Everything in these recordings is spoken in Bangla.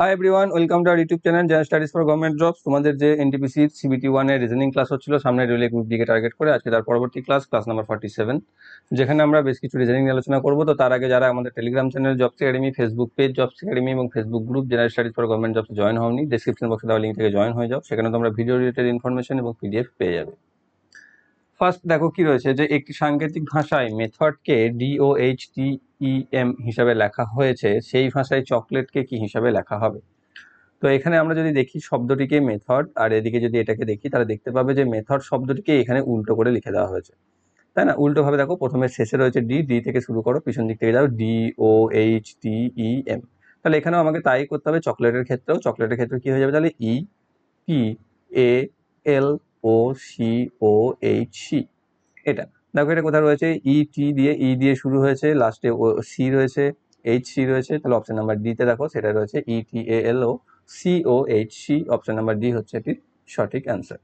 Hi everyone welcome to our YouTube channel gen studies for government jobs তোমাদের যে এনটিপিসি সিবিটি ওয়ানের রিজনিং ক্লাস হচ্ছিল, সামনে রেলওয়ে গ্রুপ ডিকে টার্গেট করে আজকে তার পরবর্তী class class number forty seven যেখানে আমরা বেশ কিছু রিজনিং আলোচনা করব। তো তার আগে যারা আমাদের telegram channel jobs academy Facebook page jobs academy এবং Facebook group general studies for government jobs join হওনি ডিসক্রিপশন বক্সে দেওয়া লিঙ্ক থেকে জয়েন হয়ে যাও। সেখানে তোমরা ভিডিও রিলেটেড ইনফরমেশন এবং পিডিএফ পেয়ে যাবে। ফার্স্ট দেখো কি রয়েছে যে একটি সাংকেতিক ভাষায় মেথডকে ডিওএইচ টি ইএম হিসাবে লেখা হয়েছে, সেই ভাষায় চকলেটকে কি হিসাবে লেখা হবে? তো এখানে আমরা যদি দেখি শব্দটিকে মেথড, আর এদিকে যদি এটাকে দেখি, তাহলে দেখতে পাবে যে মেথড শব্দটিকে এখানে উল্টো করে লিখে দেওয়া হয়েছে। তাই না? উল্টোভাবে দেখো, প্রথমে শেষে রয়েছে ডি ডি থেকে শুরু করো, পিছন দিক থেকে যাও D O H E M তাহলে এখানেও আমাকে তাই করতে হবে, চকলেটের ক্ষেত্রেও, চকলেটের ক্ষেত্রে কি হয়ে যাবে? তাহলে E P A L O, C, O, H, C. এটা। দেখো এটা কোথায় রয়েছে? ই, টি দিয়ে, ই দিয়ে শুরু হয়েছে। লাস্টে ও সি রয়েছে এইচ সি রয়েছে। তাহলে অপশন নাম্বার ডিতে দেখো, সেটা রয়েছে E T A L O C O H C option number D হচ্ছে এটির সঠিক অ্যান্সার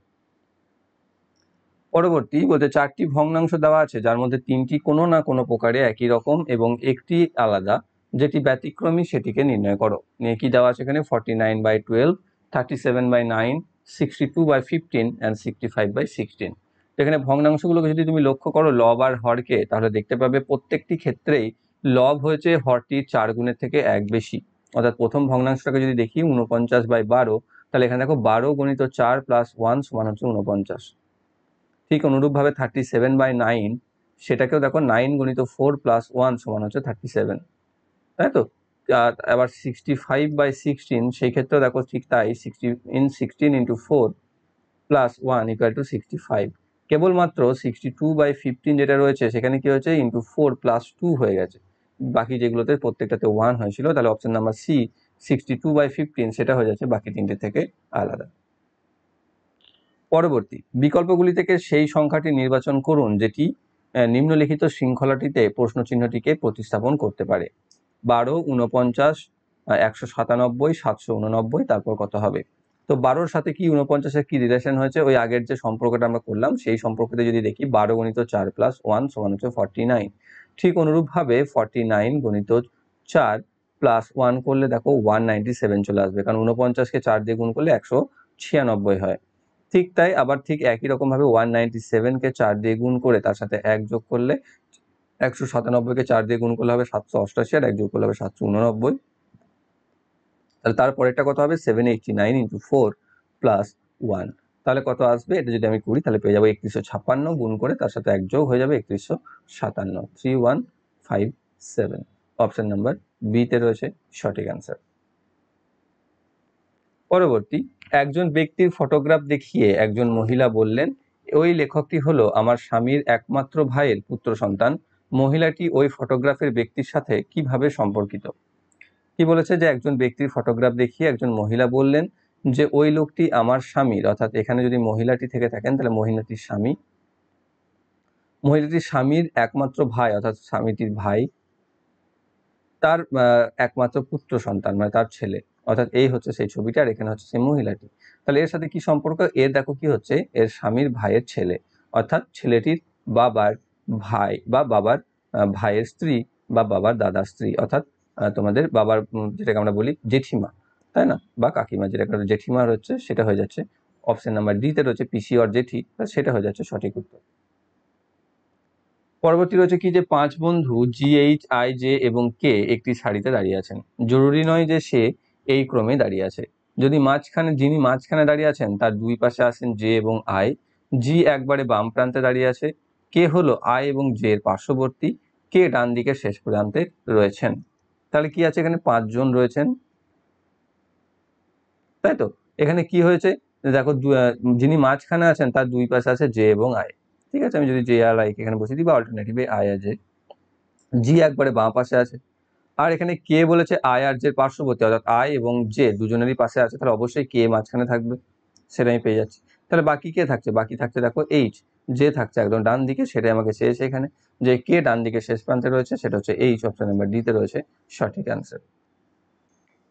পরবর্তী বলতে চারটি ভগ্নাংশ দেওয়া আছে, যার মধ্যে তিনটি কোনো না কোনো প্রকারে একই রকম এবং একটি আলাদা। যেটি ব্যতিক্রমী সেটিকে নির্ণয় করো। নিয়ে কি দেওয়া আছে এখানে? Forty nine by twelve thirty seven by nine sixty two by fifteen and sixty five by sixteen তো এখানে ভগ্নাংশগুলোকে যদি তুমি লক্ষ্য করো, লব আর হরকে, তাহলে দেখতে পাবে প্রত্যেকটি ক্ষেত্রেই লব হয়েছে হরটি চার গুণের থেকে এক বেশি। অর্থাৎ প্রথম ভগ্নাংশটাকে যদি দেখি উনপঞ্চাশ বাই বারো, তাহলে এখানে দেখো বারো গণিত চার প্লাস ওয়ান সমান হচ্ছে উনপঞ্চাশ ঠিক অনুরূপভাবে থার্টি সেভেন বাই নাইন সেটাকেও দেখো নাইন গণিত ফোর প্লাস ওয়ান সমান হচ্ছে থার্টি সেভেন তাই তো? আবার সিক্সটি ফাইভ বাই সিক্সটিন সেই ক্ষেত্রেও দেখো ঠিক তাই sixty in sixteen into four plus one equal to sixty five কেবলমাত্র সিক্সটি টু বাই ফিফটিন যেটা রয়েছে, সেখানে কি হয়েছে? ইন্টু ফোর প্লাস টু হয়ে গেছে। বাকি যেগুলোতে প্রত্যেকটাতে ওয়ান হয়েছিল, তাহলে option number C sixty two by fifteen সেটা হয়ে যাচ্ছে বাকি তিনটে থেকে আলাদা। পরবর্তী, বিকল্পগুলি থেকে সেই সংখ্যাটি নির্বাচন করুন, যেটি নিম্নলিখিত শৃঙ্খলাটিতে প্রশ্নচিহ্নটিকে প্রতিস্থাপন করতে পারে। বারো উনপঞ্চাশ একশো সাতানব্বই, সাতশো উননব্বই তারপর কত হবে? তো বারোর সাথে কি উনপঞ্চাশের কি রিলেশন হয়েছে? ওই আগের যে সম্পর্কটা আমরা করলাম, সেই সম্পর্কতে যদি দেখি, বারো গণিত চার প্লাস ওয়ান সমান হচ্ছে ফর্টি নাইন ঠিক অনুরূপভাবে ফর্টি নাইন গণিত চার প্লাস ওয়ান করলে দেখো ওয়ান নাইনটি সেভেন চলে আসবে, কারণ উনপঞ্চাশকে চার দিয়ে গুণ করলে একশো ছিয়ানব্বই হয়। ঠিক তাই আবার ঠিক একই রকমভাবে ওয়ান নাইনটি সেভেনকে চার দিয়ে গুণ করে তার সাথে এক যোগ করলে একশো সাতানব্বইকে চার দিয়ে গুণ করলে হবে সাতশো অষ্টাশি আর এক যোগ করলে হবে সাতশো উননব্বই। তাহলে তারপরেরটা কত হবে? Seven eighty nine into four plus one তাহলে কত আসবে? এটা যদি আমি করি, তাহলে পেয়ে যাব একত্রিশশো ছাপ্পান্ন গুণ করে তার সাথে এক যোগ হয়ে যাবে একত্রিশশো সাতান্ন। Three one five seven option number বিতে রয়েছে সঠিক অ্যান্সার পরবর্তী, একজন ব্যক্তির ফটোগ্রাফ দেখিয়ে একজন মহিলা বললেন, ওই লেখকটি হলো আমার স্বামীর একমাত্র ভাইয়ের পুত্র সন্তান। মহিলাটি ওই ফটোগ্রাফের ব্যক্তির সাথে কীভাবে সম্পর্কিত? কি বলেছে যে একজন ব্যক্তির ফটোগ্রাফ দেখিয়ে একজন মহিলা বললেন যে, ওই লোকটি আমার স্বামীর অর্থাৎ এখানে যদি মহিলাটি থেকে থাকেন, তাহলে মহিলাটির স্বামী। মহিলাটির স্বামীর একমাত্র ভাই, অর্থাৎ স্বামীটির ভাই, তার একমাত্র পুত্র সন্তান মানে তার ছেলে। অর্থাৎ এই হচ্ছে সেই ছবিটা, আর এখানে হচ্ছে সেই মহিলাটি। তাহলে এর সাথে কি সম্পর্ক? এর দেখো কি হচ্ছে, এর স্বামীর ভাইয়ের ছেলে, অর্থাৎ ছেলেটির বাবার ভাই বা বাবার ভাইয়ের স্ত্রী বা বাবার দাদার স্ত্রী, অর্থাৎ তোমাদের বাবার যেটাকে আমরা বলি জেঠিমা, তাই না? বা কাকিমা যেটা জেঠিমা হচ্ছে সেটা হয়ে যাচ্ছে। অপশন নাম্বার ডিতে রয়েছে পিসি অর জেঠি সেটা হয়ে যাচ্ছে সঠিক উত্তর। পরবর্তী রয়েছে কি যে পাঁচ বন্ধু জি এইচ আই জে এবং কে একটি সারিতে দাঁড়িয়ে আছেন। জরুরি নয় যে সে এই ক্রমে দাঁড়িয়ে আছে। যদি মাঝখানে, যিনি মাঝখানে দাঁড়িয়ে আছেন, তার দুই পাশে আছেন জে এবং আই জি একবারে বাম প্রান্তে দাঁড়িয়ে আছে। কে হলো আই এবং জে এর পার্শ্ববর্তী? কে ডান দিকে শেষ প্রান্তে রয়েছেন? তাহলে কি আছে এখানে? পাঁচজন রয়েছেন। তাই তো? এখানে কি হয়েছে? দেখো যিনি মাঝখানে আছেন, তার দুই পাশে আছে জে এবং আই। ঠিক আছে? আমি যদি জে আর আইকে এখানে বসে দিই, বা অল্টারনেটিভে আই আর জে। জি একবারে বাঁ পাশে আছে। আর এখানে কে বলেছে? আই আর জে পার্শ্ববর্তী, অর্থাৎ আই এবং জে দুজনেরই পাশে আছে। তাহলে অবশ্যই কে মাঝখানে থাকবে? সেটা আমি পেয়ে যাচ্ছি। তাহলে বাকি কে থাকছে? বাকি থাকছে, দেখো, এইচ। যে থাকছে একদম ডান দিকে, সেটাই আমাকে চেয়েছে এখানে। যে কে ডান দিকে শেষ প্রান্তে রয়েছে, সেটা হচ্ছে এইচ অপশন নাম্বার ডিতে রয়েছে সঠিক অ্যান্সার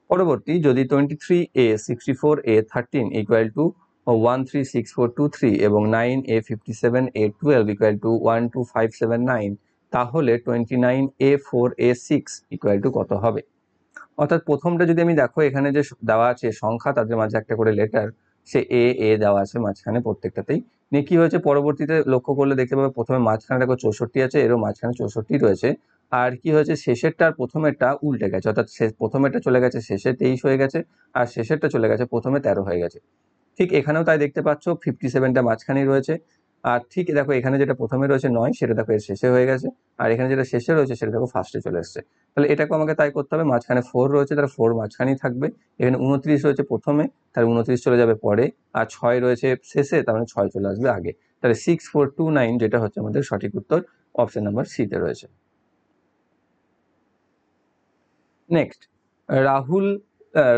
পরবর্তী, যদি twenty three A sixty four A thirteen equal to one three six four two three এবং nine A fifty seven A twelve equal to one two five seven nine তাহলে twenty nine A four A six equal to কত হবে? অর্থাৎ প্রথমটা যদি আমি দেখো, এখানে যে দেওয়া আছে সংখ্যা, তাদের মাঝে একটা করে লেটার সে এ এ দেওয়া আছে, মাঝখানে প্রত্যেকটাতেই নিয়ে কি হয়েছে পরবর্তীতে লক্ষ্য করলে দেখতে পাবে প্রথমে মাঝখানে দেখো চৌষট্টি আছে, এরও মাঝখানে চৌষট্টি রয়েছে। আর কি হয়েছে? শেষেরটা আর প্রথমেরটা উল্টে গেছে, অর্থাৎ শেষ প্রথমেরটা চলে গেছে, শেষে তেইশ হয়ে গেছে, আর শেষেরটা চলে গেছে, প্রথমে তেরো হয়ে গেছে। ঠিক এখানেও তাই দেখতে পাচ্ছ ফিফটি সেভেনটা মাঝখানেই রয়েছে। আর ঠিক দেখো এখানে যেটা প্রথমে রয়েছে নয়, সেটা দেখো এর শেষে হয়ে গেছে। আর এখানে যেটা শেষে রয়েছে, সেটা দেখো ফার্স্টে চলে এসছে। তাহলে এটাকে আমাকে তাই করতে হবে, মাঝখানে ফোর রয়েছে তার ফোর মাঝখানেই থাকবে। এখানে উনত্রিশ রয়েছে প্রথমে তার উনত্রিশ চলে যাবে পরে। আর ছয় রয়েছে শেষে, তার মানে ছয় চলে আসবে আগে। তাহলে সিক্স ফোর টু নাইন যেটা হচ্ছে আমাদের সঠিক উত্তর অপশন নাম্বার সিতে রয়েছে। নেক্সট রাহুল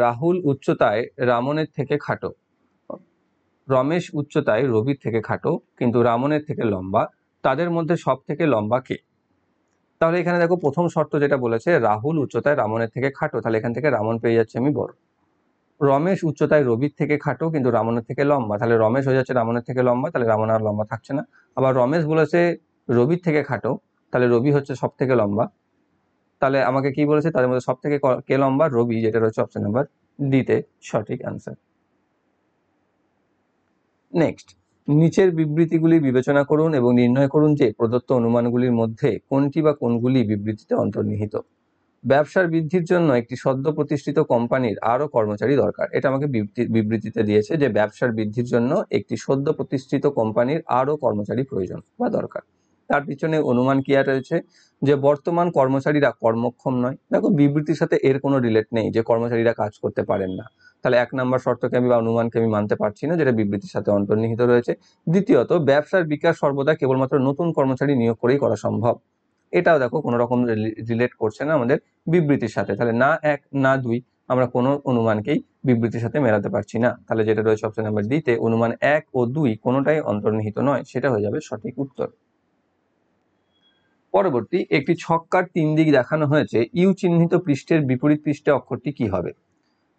রাহুল উচ্চতায় রামনের থেকে খাটো। রমেশ উচ্চতায় রবির থেকে খাটো, কিন্তু রামনের থেকে লম্বা। তাদের মধ্যে সব থেকে লম্বা কে? তাহলে এখানে দেখো প্রথম শর্ত যেটা বলেছে, রাহুল উচ্চতায় রামনের থেকে খাটো, তাহলে এখান থেকে রামন পেয়ে যাচ্ছে আমি বড়। রমেশ উচ্চতায় রবির থেকে খাটো, কিন্তু রামনের থেকে লম্বা। তাহলে রমেশ হয়ে যাচ্ছে রামনের থেকে লম্বা, তাহলে রামন আর লম্বা থাকছে না। আবার রমেশ বলেছে রবির থেকে খাটো, তাহলে রবি হচ্ছে সব থেকে লম্বা। তাহলে আমাকে কি বলেছে? তাদের মধ্যে সব থেকে কে লম্বা? রবি, যেটা রয়েছে অপশন নাম্বার ডিতে সঠিক অ্যান্সার নেক্সট নিচের বিবৃতিগুলি বিবেচনা করুন এবং নির্ণয় করুন যে প্রদত্ত অনুমানগুলির মধ্যে কোনটি বা কোনগুলি বিবৃতিতে অন্তর্নিহিত। ব্যবসার বৃদ্ধির জন্য একটি সদ্য প্রতিষ্ঠিত কোম্পানির আরও কর্মচারী দরকার। এটা আমাকে বিবৃতিতে দিয়েছে যে ব্যবসার বৃদ্ধির জন্য একটি সদ্য প্রতিষ্ঠিত কোম্পানির আরও কর্মচারী প্রয়োজন বা দরকার। তার পিছনে অনুমান কি আর রয়েছে? যে বর্তমান কর্মচারীরা কর্মক্ষম নয়। দেখো, বিবৃতির সাথে এর কোনো রিলেট নেই যে কর্মচারীরা কাজ করতে পারেন না। তাহলে এক নম্বর শর্তকে আমি বা অনুমানকে আমি মানতে পারছি না, যেটা বিবৃতির সাথে অন্তর্নিহিত রয়েছে। দ্বিতীয়ত, ব্যবসার বিকাশ সর্বদা কেবলমাত্র নতুন কর্মচারী নিয়োগ করেই করা সম্ভব। এটাও দেখো, কোনো রকম রিলেট করছে না আমাদের বিবৃতির সাথে। তাহলে না এক, না দুই, আমরা কোনো অনুমানকেই বিবৃতির সাথে মেলাতে পারছি না। তাহলে যেটা রয়েছে অপশন নাম্বার ডিতে অনুমান এক ও দুই কোনোটাই অন্তর্নিহিত নয়, সেটা হয়ে যাবে সঠিক উত্তর। পরবর্তী একটি ছক্কার তিন দিক দেখানো হয়েছে। ইউ চিহ্নিত পৃষ্ঠের বিপরীত পৃষ্ঠে অক্ষরটি কি হবে?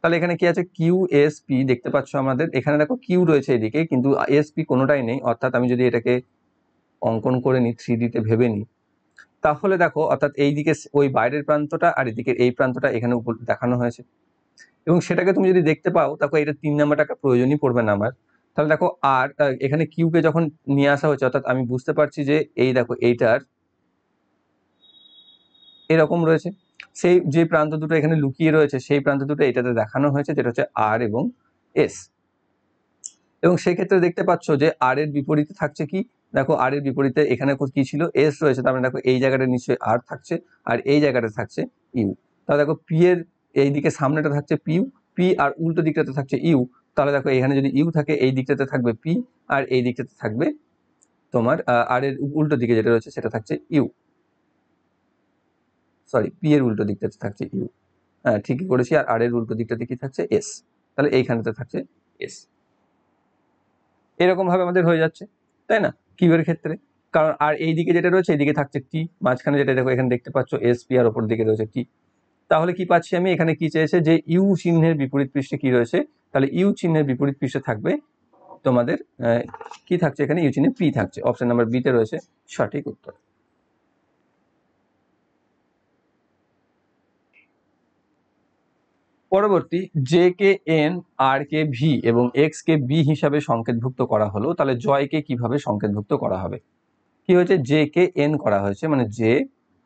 তাহলে এখানে কি আছে? কিউ, এস, পি দেখতে পাচ্ছ আমাদের। এখানে দেখো কিউ রয়েছে এদিকে, কিন্তু এস, পি কোনোটাই নেই। অর্থাৎ আমি যদি এটাকে অঙ্কন করে নিই, থ্রি ডিতে ভেবে নিই, তাহলে দেখো, অর্থাৎ এই দিকে ওই বাইরের প্রান্তটা আর এদিকে এই প্রান্তটা এখানে উপর দেখানো হয়েছে। এবং সেটাকে তুমি যদি দেখতে পাও তারপর এটা তিন নাম্বার টাকা প্রয়োজনই পড়বে না আমার। তাহলে দেখো আর এখানে কিউকে যখন নিয়ে আসা হয়েছে, অর্থাৎ আমি বুঝতে পারছি যে এই দেখো এইটার এরকম রয়েছে। সেই যে প্রান্ত দুটো এখানে লুকিয়ে রয়েছে, সেই প্রান্ত দুটো এটাতে দেখানো হয়েছে, যেটা হচ্ছে আর এবং এস এবং সেক্ষেত্রে দেখতে পাচ্ছ যে আর এর বিপরীতে থাকছে কি? দেখো আর এর বিপরীতে এখানে কি ছিল? এস রয়েছে, তার মানে দেখো এই জায়গাটা নিশ্চয়ই আর থাকছে আর এই জায়গাটা থাকছে ইউ তাহলে দেখো পি এর এই দিকে সামনেটা থাকছে পিউ পি আর উল্টো দিকটাতে থাকছে ইউ তাহলে দেখো এখানে যদি ইউ থাকে, এই দিকটাতে থাকবে পি আর এই দিকটাতে থাকবে তোমার আর এর উল্টো দিকে যেটা রয়েছে, সেটা থাকছে ইউ সরি পি এর উল্টো দিকটাতে থাকছে ইউ হ্যাঁ ঠিকই করেছি। আর আর এর উল্টো দিকটাতে কি থাকছে এস তাহলে এইখানেতে থাকছে এস এরকম ভাবে আমাদের হয়ে যাচ্ছে, তাই না? কিউয়ের ক্ষেত্রে। কারণ আর এই দিকে যেটা রয়েছে, এইদিকে থাকছে টি মাঝখানে যেটা দেখো, এখানে দেখতে পাচ্ছ এস পি আর ওপর দিকে রয়েছে টি তাহলে কি পাচ্ছি আমি? এখানে কি চেয়েছে যে ইউ চিহ্নের বিপরীত পৃষ্ঠে কি রয়েছে? তাহলে ইউ চিহ্নের বিপরীত পৃষ্ঠে থাকবে তোমাদের কি থাকছে এখানে? ইউ চিহ্নে পি থাকছে। অপশন নাম্বার বিতে রয়েছে সঠিক উত্তর। পরবর্তী J K N R K V এবং এক্স কে বি হিসাবে সংকেতভুক্ত করা হলো, তাহলে জয়কে কীভাবে সংকেতভুক্ত করা হবে? কি হয়েছে? জে কে এন করা হয়েছে মানে জে,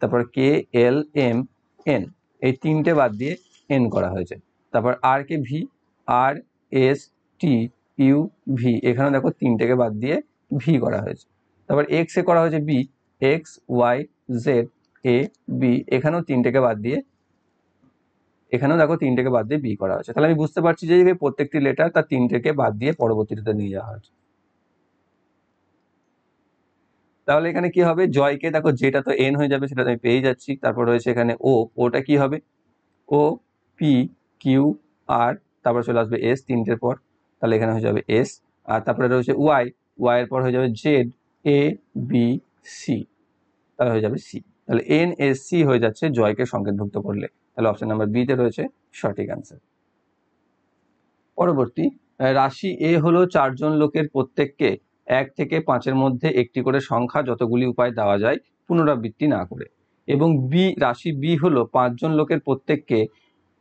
তারপর কে এল এম এন এই তিনটে বাদ দিয়ে এন করা হয়েছে। তারপর R K V R S T U V এখানে দেখো তিনটেকে বাদ দিয়ে ভি করা হয়েছে। তারপর এক্স এ করা হয়েছে B, X, Y, Z, A, B, এখানেও তিনটেকে বাদ দিয়ে এখানেও দেখো তিনটেকে বাদ দিয়ে বি করা হয়েছে। তাহলে আমি বুঝতে পারছি যে প্রত্যেকটি লেটার তার তিনটেকে বাদ দিয়ে পরবর্তীতে নিয়ে যাওয়া হয়েছে। তাহলে এখানে কি হবে? জয়কে দেখো যেটা তো এন হয়ে যাবে, সেটা আমি পেয়ে যাচ্ছি। তারপর রয়েছে এখানে ও ওটা কি হবে? ও পি কিউ আর তারপর চলে আসবে এস তিনটের পর। তাহলে এখানে হয়ে যাবে এস আর তারপরে রয়েছে ওয়াই ওয়াই এর পর হয়ে যাবে জেড এ বি সি তাহলে হয়ে যাবে সি তাহলে এন এস সি হয়ে যাচ্ছে জয়কে সংকেতভুক্ত করলে। তাহলে অপশন নাম্বার বিতে রয়েছে সঠিক অ্যান্সার পরবর্তী রাশি এ হলো চারজন লোকের প্রত্যেককে এক থেকে পাঁচের মধ্যে একটি করে সংখ্যা যতগুলি উপায় দেওয়া যায় পুনরাবৃত্তি না করে। এবং বি রাশি বি হলো পাঁচজন লোকের প্রত্যেককে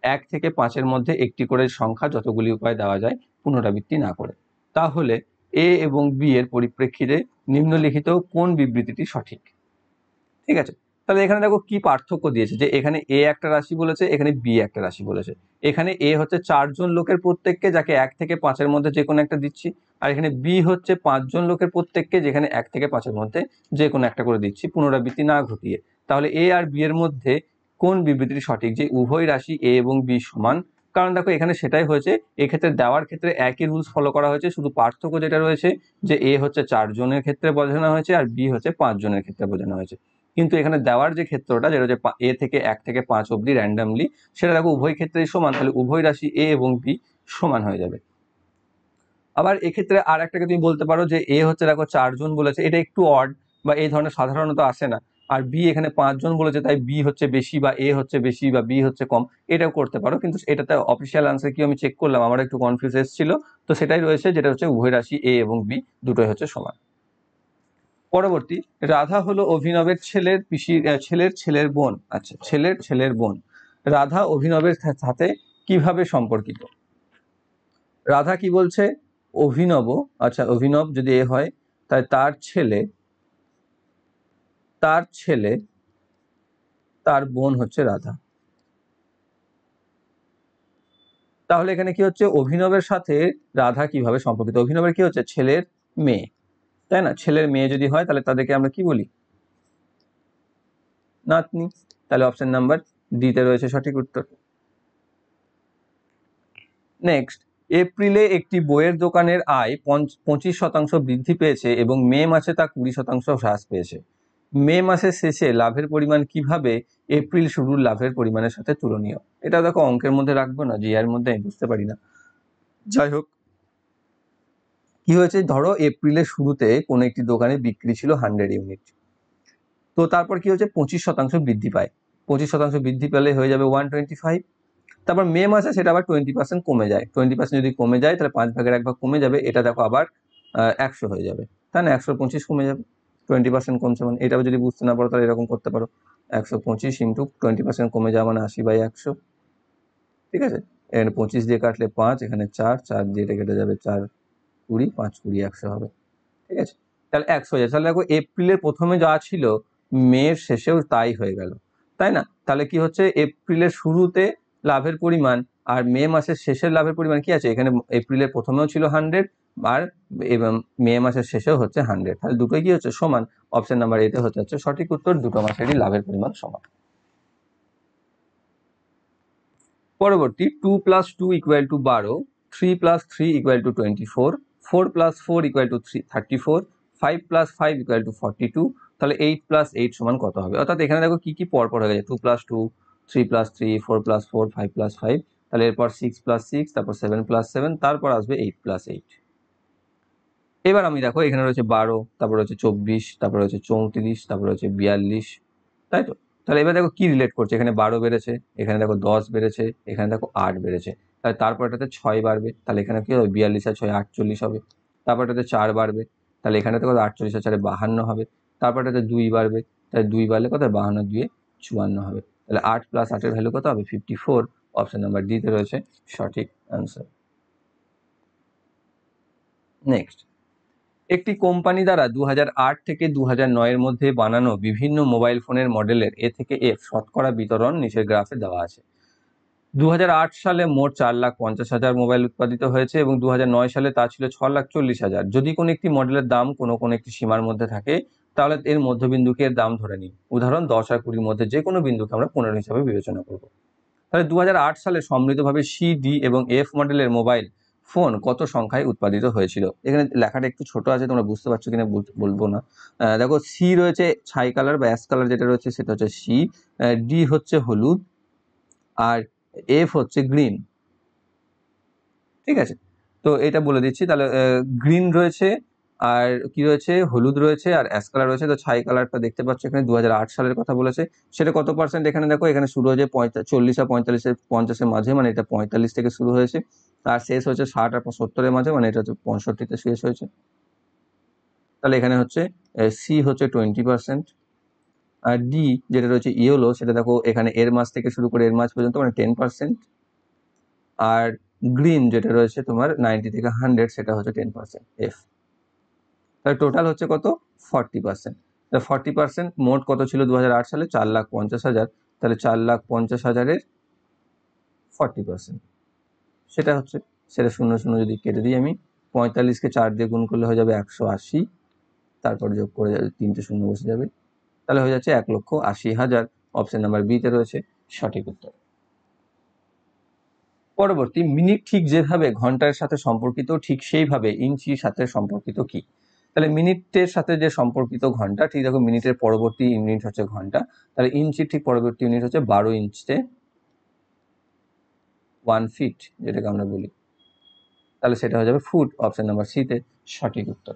এক থেকে পাঁচের মধ্যে একটি করে সংখ্যা যতগুলি উপায় দেওয়া যায় পুনরাবৃত্তি না করে। তাহলে এ এবং বি এর পরিপ্রেক্ষিতে নিম্নলিখিত কোন বিবৃতিটি সঠিক? ঠিক আছে? তাহলে এখানে দেখো কি পার্থক্য দিয়েছে? যে এখানে এ একটা রাশি বলেছে, এখানে বি একটা রাশি বলেছে। এখানে এ হচ্ছে চারজন লোকের প্রত্যেককে, যাকে এক থেকে পাঁচের মধ্যে যে কোনো একটা দিচ্ছি। আর এখানে বি হচ্ছে পাঁচজন লোকের প্রত্যেককে, যেখানে এক থেকে পাঁচের মধ্যে যে কোনো একটা করে দিচ্ছি, পুনরাবৃত্তি না ঘটিয়ে। তাহলে এ আর বি এর মধ্যে কোন বিবৃতিটি সঠিক? যে উভয় রাশি এ এবং বি সমান। কারণ দেখো এখানে সেটাই হয়েছে, এক্ষেত্রে দেওয়ার ক্ষেত্রে একই রুলস ফলো করা হয়েছে, শুধু পার্থক্য যেটা রয়েছে যে এ হচ্ছে চারজনের ক্ষেত্রে বোঝানো হয়েছে আর বি হচ্ছে পাঁচজনের ক্ষেত্রে বোঝানো হয়েছে। কিন্তু এখানে দেওয়ার যে ক্ষেত্রটা, যেটা হচ্ছে এ থেকে এক থেকে পাঁচ অব্দি র্যান্ডামলি সেটা দেখো উভয় ক্ষেত্রেই সমান, তাহলে উভয় রাশি এ এবং বি সমান হয়ে যাবে। আবার এক্ষেত্রে আর একটাকে তুমি বলতে পারো যে এ হচ্ছে দেখো চারজন বলেছে, এটা একটু অড বা এই ধরনের সাধারণত আসে না। আর বি এখানে পাঁচজন বলেছে, তাই বি হচ্ছে বেশি বা এ হচ্ছে বেশি বা বি হচ্ছে কম, এটাও করতে পারো। কিন্তু এটাতে অফিসিয়াল আনসার কি আমি চেক করলাম, আমার একটু কনফিউজ এসেছিল। তো সেটাই রয়েছে, যেটা হচ্ছে উভয় রাশি এ এবং বি, দুটোই হচ্ছে সমান। পরবর্তী, রাধা হলো অভিনবের ছেলের পিসি ছেলের ছেলের বোন। আচ্ছা ছেলের ছেলের বোন। রাধা অভিনবের সাথে কীভাবে সম্পর্কিত? রাধা কি বলছে? অভিনব আচ্ছা অভিনব যদি এ হয়, তাই তার ছেলে তার ছেলে, তার বোন হচ্ছে রাধা। তাহলে এখানে কি হচ্ছে? অভিনবের সাথে রাধা কীভাবে সম্পর্কিত? অভিনবের কি হচ্ছে? ছেলের মেয়ে। তাই না? ছেলের মেয়ে যদি হয়, তাহলে তাদেরকে আমরা কি বলি? নাতনি। তাহলে অপশন নাম্বার ডিতে রয়েছে সঠিক উত্তর। নেক্সট এপ্রিলে একটি বইয়ের দোকানের আয় পঁচিশ শতাংশ বৃদ্ধি পেয়েছে এবং মে মাসে তা কুড়ি শতাংশ হ্রাস পেয়েছে। মে মাসের শেষে লাভের পরিমাণ কীভাবে এপ্রিল শুরুর লাভের পরিমাণের সাথে তুলনীয়? এটা দেখো অঙ্কের মধ্যে রাখব না জিআর মধ্যে আমি বুঝতে পারি না। যাই হোক কি হয়েছে? ধরো এপ্রিলের শুরুতে কোনো একটি দোকানে বিক্রি ছিল হান্ড্রেড ইউনিট তো তারপর কি হচ্ছে পঁচিশ শতাংশ বৃদ্ধি পায়। পঁচিশ শতাংশ বৃদ্ধি পেলে হয়ে যাবে ওয়ান টোয়েন্টি ফাইভ তারপর মে মাসে সেটা আবার টোয়েন্টি পার্সেন্ট কমে যায়। টোয়েন্টি পার্সেন্ট যদি কমে যায়, তাহলে পাঁচ ভাগের এক ভাগ কমে যাবে। এটা দেখো আবার একশো হয়ে যাবে। তাই না? একশো পঁচিশ কমে যাবে। টোয়েন্টি পার্সেন্ট কমছে মানে এটাও যদি বুঝতে না পারো, তাহলে এরকম করতে পারো। একশো পঁচিশ ইন্টু টোয়েন্টি পার্সেন্ট কমে যাওয়া মানে আশি বাই একশো। ঠিক আছে? এখানে পঁচিশ দিয়ে কাটলে পাঁচ, এখানে চার চার দিয়ে এটা কেটে যাবে চার। কুড়ি, পাঁচ কুড়ি, একশো হবে। ঠিক আছে? তাহলে একশো হয়ে তাহলে দেখো এপ্রিলের প্রথমে যা ছিল, মের শেষেও তাই হয়ে গেল। তাই না? তাহলে কি হচ্ছে? এপ্রিলের শুরুতে লাভের পরিমাণ আর মে মাসের শেষের লাভের পরিমাণ কি আছে? এখানে এপ্রিলের প্রথমেও ছিল হান্ড্রেড আর এবং মে মাসের শেষেও হচ্ছে হান্ড্রেড। তাহলে দুটোই কি হচ্ছে? সমান। অপশন নাম্বার এতে হচ্ছে হচ্ছে সঠিক উত্তর। দুটো মাসেরই লাভের পরিমাণ সমান। পরবর্তী two plus two equal to বারো three plus three equal to twenty four four plus four equal to three thirty four five plus five equal to forty two তাহলে এইট প্লাস এইট সমান কত হবে? অর্থাৎ এখানে দেখো কি কি পরপর হয়ে গেছে two plus two three plus three four plus four five plus five তাহলে এরপর সিক্স প্লাস সিক্স তারপর সেভেন প্লাস সেভেন তারপর আসবে এইট প্লাস এইট এবার আমি দেখো এখানে রয়েছে বারো, তারপর রয়েছে চব্বিশ, তারপর রয়েছে চৌত্রিশ, তারপর রয়েছে বিয়াল্লিশ, তাই তো? তাহলে এবার দেখো কি রিলেট করছে? এখানে বারো বেড়েছে, এখানে দেখো দশ বেড়েছে, এখানে দেখো আট বেড়েছে। তাহলে তারপর এটাতে ছয় বাড়বে, তাহলে এখানে কী হবে? বিয়াল্লিশ আর ছয় আটচল্লিশ হবে। তারপর এটাতে চার বাড়বে, তাহলে এখানে দেখো আটচল্লিশ আর চারে বাহান্ন হবে। তারপর এটাতে দুই বাড়বে, তাহলে দুই বাড়লে কত? বাহান্ন দুয়ে চুয়ান্ন হবে। তাহলে আট প্লাস আটের ভ্যালু কত হবে? ফিফটি ফোর অপশান নাম্বার ডিতে রয়েছে সঠিক অ্যান্সার নেক্সট একটি কোম্পানি দ্বারা দু হাজার আট থেকে দু এর মধ্যে বানানো বিভিন্ন মোবাইল ফোনের মডেলের এ থেকে এফ শতকরা বিতরণ নিচের গ্রাফে দেওয়া আছে। দু হাজার আট সালে মোট চার লাখ পঞ্চাশ হাজার মোবাইল উৎপাদিত হয়েছে এবং দু হাজার নয় সালে তা ছিল ছ লাখ চল্লিশ হাজার। যদি কোনো একটি মডেলের দাম কোনো কোনো একটি সীমার মধ্যে থাকে, তাহলে এর মধ্যবিন্দুকে এর দাম ধরে নিই উদাহরণ, দশ আর কুড়ির মধ্যে যে কোনো বিন্দুকে আমরা পনেরো হিসাবে বিবেচনা করব। তাহলে দু হাজার আট সালে সমৃদ্ধভাবে সি ডি এবং এফ মডেলের মোবাইল ফোন কত সংখ্যায় উৎপাদিত হয়েছিল? এখানে লেখাটা একটু ছোট আছে, তোমরা বুঝতে পারছ কিনা বলব না। দেখো সি রয়েছে ছাই কালার বা অ্যাশ কালার যেটা রয়েছে সেটা হচ্ছে সি ডি হচ্ছে হলুদ, আর এফ হচ্ছে গ্রিন ঠিক আছে? তো এটা বলে দিচ্ছি, তাহলে গ্রিন রয়েছে, আর কি রয়েছে? হলুদ রয়েছে, আর অ্যাশ কালার রয়েছে। তো ছাই কালারটা দেখতে পাচ্ছ এখানে দু হাজার আট সালের কথা বলেছে। সেটা কত পার্সেন্ট এখানে দেখো, এখানে শুরু হয়েছে চল্লিশ আর পঁয়তাল্লিশের পঞ্চাশের মাঝে মানে এটা পঁয়তাল্লিশ থেকে শুরু হয়েছে। আর শেষ হয়েছে ষাট আর সত্তরের মাঝে মানে এটা হচ্ছে পঁয়ষট্টিতে শেষ হয়েছে। তাহলে এখানে হচ্ছে সি হচ্ছে টোয়েন্টি পার্সেন্ট আর ডি যেটা রয়েছে ইয়েলো, সেটা দেখো এখানে এর মাস থেকে শুরু করে এর মাস পর্যন্ত মানে টেন পার্সেন্ট আর গ্রিন যেটা রয়েছে তোমার নাইনটি থেকে হান্ড্রেড সেটা হচ্ছে টেন পার্সেন্ট এফ তাহলে টোটাল হচ্ছে কত? ফর্টি পার্সেন্ট ফর্টি পার্সেন্ট মোট কত ছিল দু হাজার আট সালে? চার লাখ পঞ্চাশ হাজার। তাহলে চার লাখ পঞ্চাশ হাজারের ফর্টি পার্সেন্ট সেটা হচ্ছে, সেটা শূন্য শূন্য যদি কেটে দিই আমি পঁয়তাল্লিশকে চার দিয়ে গুণ করলে হয়ে যাবে একশো আশি। তারপর যোগ করে যাবে তিনটে শূন্য বসে যাবে। তাহলে হয়ে যাচ্ছে এক লক্ষ আশি হাজার। অপশন নাম্বার বিতে রয়েছে সঠিক উত্তর। পরবর্তী মিনিট ঠিক যেভাবে ঘণ্টার সাথে সম্পর্কিত, ঠিক সেইভাবে ইঞ্চির সাথে সম্পর্কিত কি? তাহলে মিনিটের সাথে যে সম্পর্কিত ঘণ্টা, ঠিক দেখো মিনিটের পরবর্তী ইউনিট হচ্ছে ঘণ্টা। তাহলে ইঞ্চির ঠিক পরবর্তী ইউনিট হচ্ছে বারো ইঞ্চতে ওয়ান ফিট যেটাকে আমরা বলি। তাহলে সেটা হয়ে যাবে ফুট অপশন নাম্বার সিতে সঠিক উত্তর।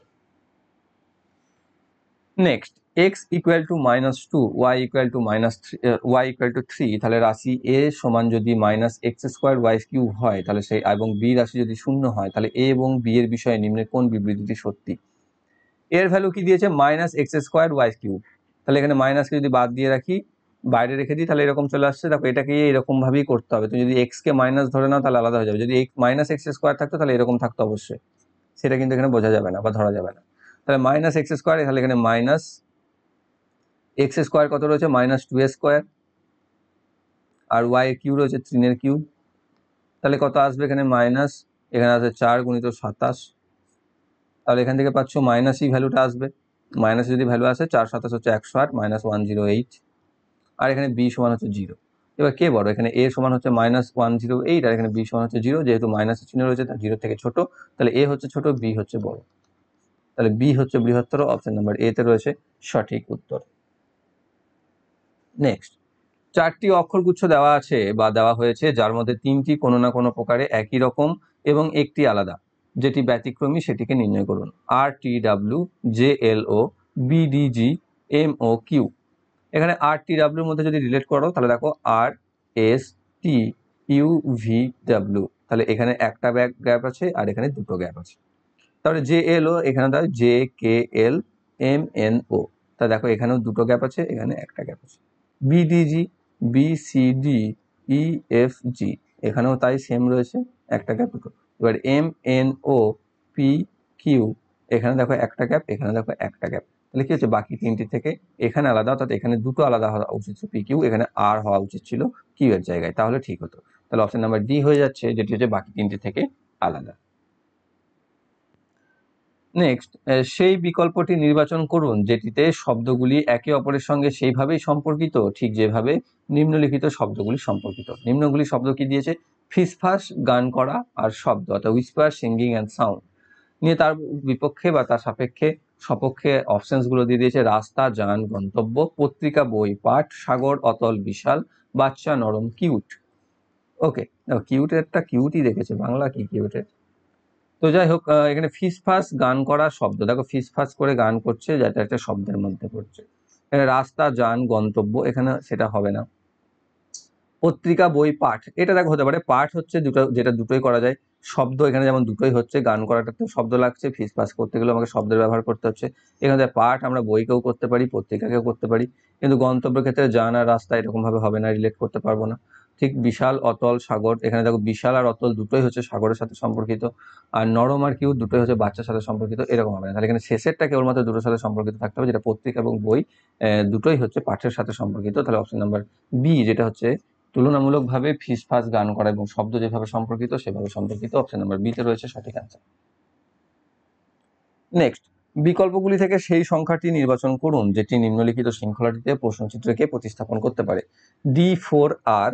Next X equal to minus two Y equal to minus three Y equal to three তাহলে রাশি এ সমান যদি minus X square Y cube হয়, তাহলে সেই, এবং বি রাশি যদি শূন্য হয়, তাহলে এ এবং বি এর বিষয়ে নিম্নের কোন বিবৃতিটি সত্যি? এর ভ্যালু কি দিয়েছে? Minus X square Y cube তাহলে এখানে মাইনাসকে যদি বাদ দিয়ে রাখি, বাইরে রেখে দিই, তাহলে এরকম চলে আসছে। দেখো, এটাকে এরকম ভাবেই করতে হবে। তুমি যদি এক্স কে মাইনাস ধরে নাও, তাহলে আলাদা হয়ে যাবে। যদি এক্স মাইনাস এক্স স্কোয়ার থাকতো, তাহলে এরকম থাকতো অবশ্যই। সেটা কিন্তু এখানে বোঝা যাবে না বা ধরা যাবে না। তাহলে মাইনাস এক্স স্কোয়ার তাহলে এখানে মাইনাস এক্স স্কোয়ার কত রয়েছে? Minus two square. আর ওয়াই কিউ রয়েছে তিনের কিউ তাহলে কত আসবে এখানে? মাইনাস। এখানে আসবে চার গুণিত সাতাশ। তাহলে এখান থেকে পাচ্ছ মাইনাসই ভ্যালুটা আসবে। মাইনাস যদি ভ্যালু আসে, চার সাতাশ হচ্ছে একশো আট, মাইনাস ওয়ান জিরো এইট। আর এখানে বি সমান হচ্ছে জিরো। এবার কে বড়? এখানে এ সমান হচ্ছে মাইনাস ওয়ান জিরো এইট, আর এখানে বি সমান হচ্ছে জিরো। যেহেতু মাইনাসের চিহ্ন রয়েছে তার জিরো থেকে ছোট। তাহলে এ হচ্ছে ছোট, বি হচ্ছে বড়। তাহলে বি হচ্ছে বৃহত্তর, অপশন নাম্বার এ তে রয়েছে সঠিক উত্তর। নেক্সট চারটি অক্ষরগুচ্ছ দেওয়া আছে বা দেওয়া হয়েছে, যার মধ্যে তিনটি কোনো না কোনো প্রকারে একই রকম এবং একটি আলাদা। যেটি ব্যতিক্রমী সেটিকে নির্ণয় করুন। R T W J L O BDG M O Q এখানে আর টি ডাব্লিউর মধ্যে যদি রিলেট করো, তাহলে দেখো R S T U V W তাহলে এখানে একটা ব্যাগ গ্যাপ আছে আর এখানে দুটো গ্যাপ আছে। তাহলে জে এল ও এখানে দাও J K L M N O তা দেখো এখানেও দুটো গ্যাপ আছে, এখানে একটা গ্যাপ আছে। BDG BCD E F G এখানেও তাই সেম রয়েছে, একটা গ্যাপ এবার M N O P Q এখানে দেখো একটা গ্যাপ এখানে দেখো একটা গ্যাপ তাহলে কি হচ্ছে? বাকি তিনটি থেকে এখানে আলাদা, অর্থাৎ এখানে দুটো আলাদা হওয়া উচিত ছিল পি কিউ এখানে আর হওয়া উচিত ছিল কিউ এর জায়গায়। তাহলে ঠিক হতো। তাহলে অপশন নাম্বার ডি হয়ে যাচ্ছে, যেটি হচ্ছে বাকি তিনটি থেকে আলাদা। নেক্সট সেই বিকল্পটি নির্বাচন করুন, যেটিতে শব্দগুলি একে অপরের সঙ্গে সেইভাবেই সম্পর্কিত, ঠিক যেভাবে নিম্নলিখিত শব্দগুলি সম্পর্কিত। নিম্নগুলি শব্দ কি দিয়েছে? ফিসফাস, গান করা আর শব্দ, অর্থাৎ উইসপার সিঙ্গিং অ্যান্ড সাউন্ড নিয়ে তার বিপক্ষে বা তার সাপেক্ষে সপক্ষে অপশনসগুলো দিয়ে দিয়েছে, রাস্তা, যান, গন্তব্য, পত্রিকা, বই, পাঠ, সাগর, অতল, বিশাল, বাচ্চা, নরম কিউট ওকে কিউটেরটা কিউটই দেখেছে, বাংলা কি কিউটের তো যাই হোক এখানে ফিস ফিসফাস গান করা শব্দ। দেখো ফিসফাস করে গান করছে যেটা একটা শব্দের মধ্যে পড়ছে। এখানে রাস্তা, যান, গন্তব্য, এখানে সেটা হবে না। পত্রিকা, বই, পাঠ, এটা দেখো হতে পারে। পাঠ হচ্ছে দুটো, যেটা দুটোই করা যায়। শব্দ এখানে যেমন দুটোই হচ্ছে, গান করাটাতে শব্দ লাগছে, ফিস পাস করতে গেলে আমাকে শব্দের ব্যবহার করতে হচ্ছে। এখানে পাঠ আমরা বইকেও করতে পারি, পত্রিকাকেও করতে পারি। কিন্তু গন্তব্যের ক্ষেত্রে যান আর রাস্তা এরকমভাবে হবে না, রিলেট করতে পারব না। ঠিক বিশাল, অতল সাগর। এখানে দেখো বিশাল আর অতল দুটোই হচ্ছে সাগরের সাথে সম্পর্কিত। আর নরম আর কিউ দুটোই হচ্ছে বাচ্চার সাথে সম্পর্কিত, এরকম হবে না। তাহলে এখানে শেষেরটা কেবলমাত্র দুটোর সাথে সম্পর্কিত থাকতে হবে, যেটা পত্রিকা এবং বই দুটোই হচ্ছে পাঠের সাথে সম্পর্কিত। তাহলে অপশন নাম্বার বি যেটা হচ্ছে তুলনামূলকভাবে ফিসফাস গান করা এবং শব্দ যেভাবে সম্পর্কিত, সেভাবে সম্পর্কিত। অপশন নাম্বার বিতে রয়েছে সঠিক অ্যান্সার নেক্সট বিকল্পগুলি থেকে সেই সংখ্যাটি নির্বাচন করুন, যেটি নিম্নলিখিত শৃঙ্খলাটিতে প্রশ্নচিত্রকে প্রতিস্থাপন করতে পারে। D four R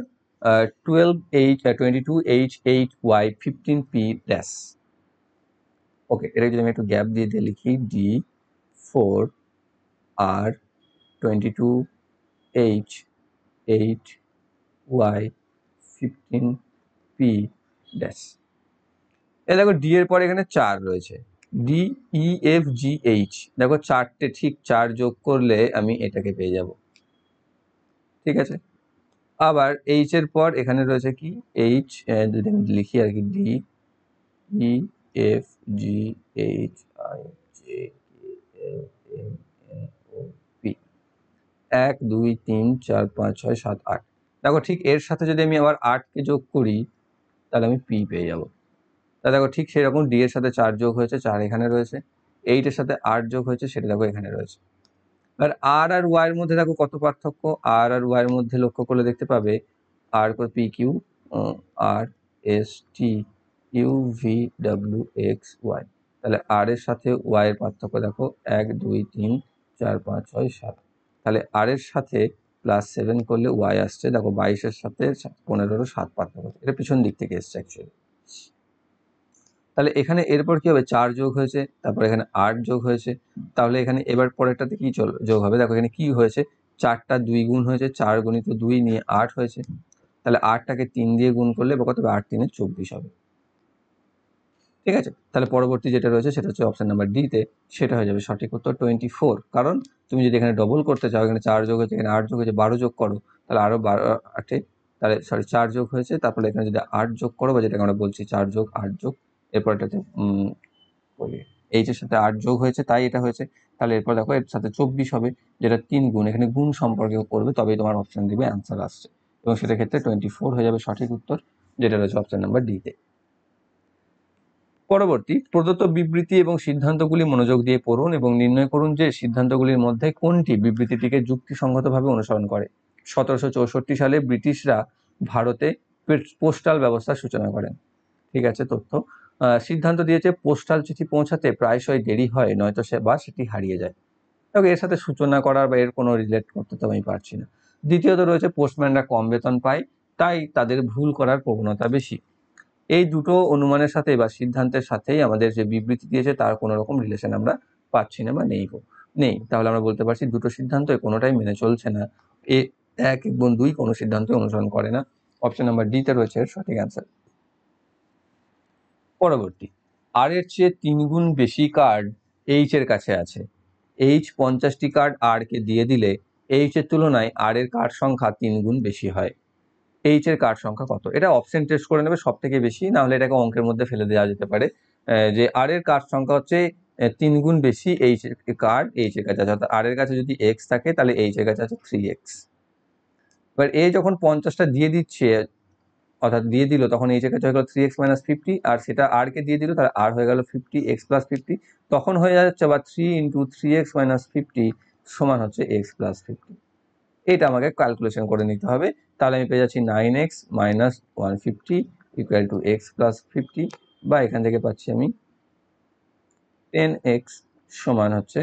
twelve H twenty two H eight Y fifteen P dash okay এটা যদি আমি একটু গ্যাপ দিয়ে দিয়ে লিখি D four R twenty two H eight Y fifteen P dash এ দেখো ডি এর পরে এখানে চার রয়েছে। D E F G H দেখো, চারটে ঠিক চার যোগ করলে আমি এটাকে পেয়ে যাব। ঠিক আছে? আবার এইচ এর পর এখানে রয়েছে কি? এইচ যদি আমি লিখি আর কি D E F G H I J L M N O P এক, দুই, তিন, চার, পাঁচ, ছয়, সাত, আট। দেখো ঠিক এর সাথে যদি আমি আবার আটকে যোগ করি, তাহলে আমি পি পেয়ে যাব। তা দেখো ঠিক সেরকম ডি এর সাথে চার যোগ হয়েছে, চার এখানে রয়েছে। এইটের সাথে আট যোগ হয়েছে, সেটা দেখো এখানে রয়েছে। আর আর আর ওয়াই এর মধ্যে দেখো কত পার্থক্য? আর আর ওয়াই এর মধ্যে লক্ষ্য করলে দেখতে পাবে আর P Q R S T U V W X Y তাহলে আর এর সাথে ওয়াই এর পার্থক্য দেখো, এক, দুই, তিন, চার, পাঁচ, ছয়, সাত। তাহলে আর এর সাথে প্লাস সেভেন করলে ওয়াই আসছে, দেখো বাইশের সাথে পনেরোরও সাত পার্থক্য। এটা পিছন দিক থেকে এসছে অ্যাকচুয়ালি তাহলে এখানে এরপর কি হবে? চার যোগ হয়েছে, তারপর এখানে আট যোগ হয়েছে। তাহলে এখানে এবার পরেরটাতে কি চল, যোগ হবে? দেখো এখানে কি হয়েছে? চারটা দুই গুণ হয়েছে, চার গুণিত দুই নিয়ে আট হয়েছে। তাহলে আটটাকে তিন দিয়ে গুণ করলে বা কত আট তিনে চব্বিশ হবে। ঠিক আছে? তাহলে পরবর্তী যেটা রয়েছে সেটা হচ্ছে অপশন নাম্বার ডিতে সেটা হয়ে যাবে সঠিক উত্তর টোয়েন্টি ফোর কারণ তুমি যদি এখানে ডবল করতে চাও, এখানে চার যোগ হয়েছে, এখানে আট যোগ হয়েছে, বারো যোগ করো, তাহলে আরও বারো আটে, তাহলে সরি চার যোগ হয়েছে, তারপরে এখানে যদি আট যোগ করো বা যেটাকে আমরা বলছি, চার যোগ, আট যোগ এরপর এটাতে এইচের সাথে আট যোগ হয়েছে, তাই এটা হয়েছে। তাহলে এরপর দেখো, এর সাথে চব্বিশ হবে, যেটা তিন গুণ, এখানে গুণ সম্পর্কে করবে, তবেই তোমার অপশন দিবে অ্যান্সার আসছে। এবং ক্ষেত্রে টোয়েন্টি ফোর হয়ে যাবে সঠিক উত্তর, যেটা রয়েছে অপশন নাম্বার ডিতে পরবর্তী, প্রদত্ত বিবৃতি এবং সিদ্ধান্তগুলি মনোযোগ দিয়ে পড়ুন এবং নির্ণয় করুন যে সিদ্ধান্তগুলির মধ্যে কোনটি বিবৃতিটিকে যুক্তিসঙ্গতভাবে অনুসরণ করে। সতেরোশো চৌষট্টি সালে ব্রিটিশরা ভারতে পোস্টাল ব্যবস্থার সূচনা করেন। ঠিক আছে, তথ্য। সিদ্ধান্ত দিয়েছে পোস্টাল চিঠি পৌঁছাতে প্রায়শই দেরি হয়, নয়তো সে বা সেটি হারিয়ে যায়। তবে এর সাথে সূচনা করার বা এর কোনো রিলেট করতে তো আমি পারছি না। দ্বিতীয়ত রয়েছে পোস্টম্যানরা কম বেতন পায়, তাই তাদের ভুল করার প্রবণতা বেশি। এই দুটো অনুমানের সাথে বা সিদ্ধান্তের সাথেই আমাদের যে বিবৃতি দিয়েছে, তার কোনো রকম রিলেশন আমরা পাচ্ছি না বা নেই নেই। তাহলে আমরা বলতে পারছি দুটো সিদ্ধান্ত কোনোটাই মেনে চলছে না। এ, এক এবং দুই কোনো সিদ্ধান্ত অনুসরণ করে না। অপশন নাম্বার ডিতে রয়েছে সঠিক অ্যান্সার পরবর্তী। আর এর চেয়ে তিন গুণ বেশি কার্ড এইচ এর কাছে আছে। এইচ পঞ্চাশটি কার্ড আর কে দিয়ে দিলে এইচ এর তুলনায় আর এর কার্ড সংখ্যা তিন গুণ বেশি হয়। এইচ এর কার্ড সংখ্যা কত? এটা অপশন টেস্ট করে নেবে সব থেকে বেশি, না হলে এটাকে অঙ্কের মধ্যে ফেলে দেওয়া যেতে পারে। যে আর এর কার্ড সংখ্যা হচ্ছে তিন গুণ বেশি এইচ এর কার্ড এইচ এর কাছে আছে। অর্থাৎ আর এর কাছে যদি এক্স থাকে, তাহলে এইচ এর কাছে আছে থ্রি এক্স এবার এ যখন পঞ্চাশটা দিয়ে দিচ্ছে অর্থাৎ দিয়ে দিল, তখন এইচ কাছে হয়ে গেল থ্রি এক্স মাইনাস ফিফটি আর সেটা আর কে দিয়ে দিল, তাহলে আর হয়ে গেল ফিফটি এক্স প্লাস ফিফটি তখন হয়ে যাচ্ছে আবার three into three X minus fifty সমান হচ্ছে এক্স প্লাস ফিফটি এটা আমাকে ক্যালকুলেশন করে নিতে হবে। তাহলে আমি পেয়ে যাচ্ছি nine X minus one fifty equal to X plus fifty বা এখান থেকে পাচ্ছি আমি টেন এক্স সমান হচ্ছে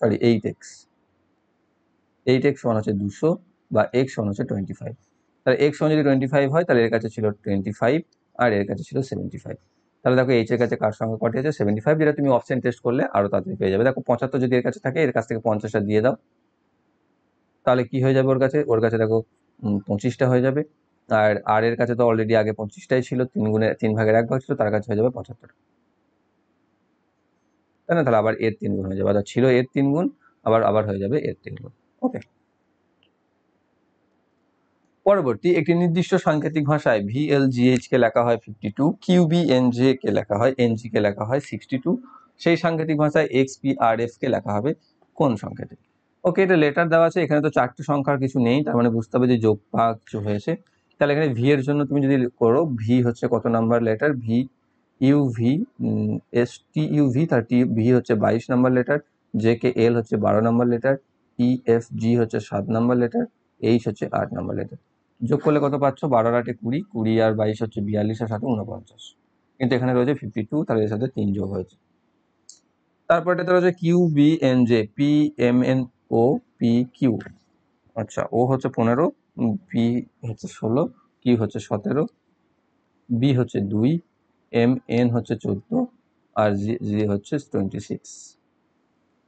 sorry eight X eight X সমান হচ্ছে দুশো, বা এক্স সমান হচ্ছে টোয়েন্টি ফাইভ তাহলে এক্স সমান যদি টোয়েন্টি ফাইভ হয়, তাহলে এর কাছে ছিল টোয়েন্টি ফাইভ আর এর কাছে ছিল সেভেন্টি ফাইভ তাহলে দেখো এইচ এর কাছে কার সঙ্গে কটি আছে? সেভেন্টি ফাইভ যেটা তুমি অপশন টেস্ট করলে আরও তাড়াতাড়ি পেয়ে যাবে। দেখো পঁচাত্তর যদি এর কাছে থাকে, এর কাছ থেকে পঞ্চাশটা দিয়ে দাও। তাহলে কি হয়ে যাবে ওর কাছে? ওর কাছে দেখো পঁচিশটা হয়ে যাবে। আর আর এর কাছে তো অলরেডি আগে পঁচিশটাই ছিল, তিন গুণের তিন ভাগের এক ভাগ ছিল, তার কাছে হয়ে যাবে পঁচাত্তর। তাই না? তাহলে আবার এর তিন গুণ হয়ে যাবে। অর্থাৎ ছিল এর তিন গুণ, আবার আবার হয়ে যাবে এর তিন গুণ। ওকে পরবর্তী একটি নির্দিষ্ট সাংকেতিক ভাষায় ভিএলজিএইচ কে লেখা হয় ফিফটি টু কিউবিএনজে কে লেখা হয় এনজি কে লেখা হয় সিক্সটি টু সেই সাংকেতিক ভাষায় এক্সপিআরএফ কে লেখা হবে কোন সংকেতে? ওকে এটা লেটার দেওয়া আছে, এখানে তো চারটি সংখ্যার কিছু নেই, তার মানে বুঝতে হবে যে যোগ ভাগ কিছু হয়েছে। তাহলে এখানে ভি এর জন্য তুমি যদি করো ভি হচ্ছে কত number letter V U V S T U V তার টি ভি হচ্ছে বাইশ number letter J K L হচ্ছে বারো number letter E F G হচ্ছে সাত নাম্বার লেটার এইচ হচ্ছে আট নাম্বার লেটার যোগ করলে কত পাচ্ছ? বারো আটে কুড়ি কুড়ি আর বাইশ হচ্ছে বিয়াল্লিশ আর সাথে উনপঞ্চাশ কিন্তু এখানে রয়েছে ফিফটি টু তাহলে এর সাথে তিন যোগ হয়েছে। তারপর এটাতে রয়েছে Q B N J P M N O P Q আচ্ছা ও হচ্ছে পনেরো পি হচ্ছে ষোলো কিউ হচ্ছে সতেরো বি হচ্ছে দুই এম এন হচ্ছে চোদ্দ, আর জি জি হচ্ছে টোয়েন্টি সিক্স